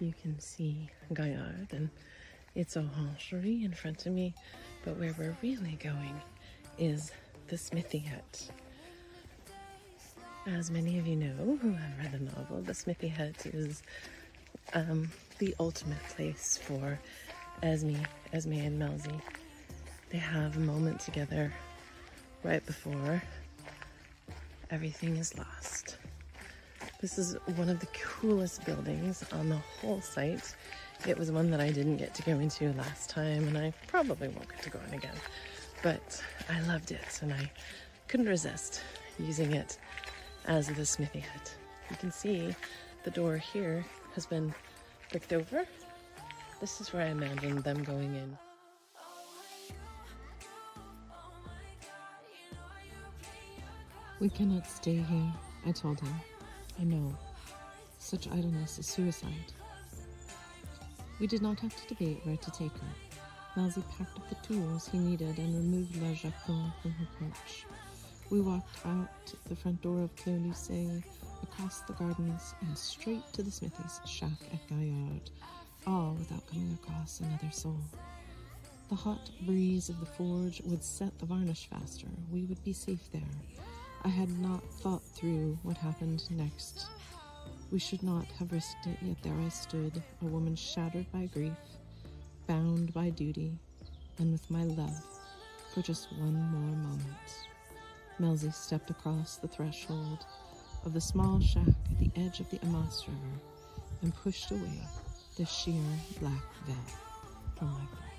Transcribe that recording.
you can see Gaillard and its orangerie in front of me. But where we're really going is the smithy hut. As many of you know who have read the novel, the smithy hut is um, the ultimate place for Aesmeh, Aesmeh and Melzi. They have a moment together right before everything is lost. This is one of the coolest buildings on the whole site. It was one that I didn't get to go into last time, and I probably won't get to go in again. But I loved it, and I couldn't resist using it as the smithy hut. You can see the door here has been bricked over. This is where I imagined them going in. We cannot stay here, I told him. I know. Such idleness is suicide. We did not have to debate where to take her. Melzi packed up the tools he needed and removed La Joconde from her perch. We walked out the front door of Clos Lucé, across the gardens, and straight to the smithy's shack at Gaillard, all without coming across another soul. The hot breeze of the forge would set the varnish faster. We would be safe there. I had not thought through what happened next. We should not have risked it, yet there I stood, a woman shattered by grief, bound by duty, and with my love for just one more moment. Melzi stepped across the threshold of the small shack at the edge of the Amasse River and pushed away the sheer black veil from my brow.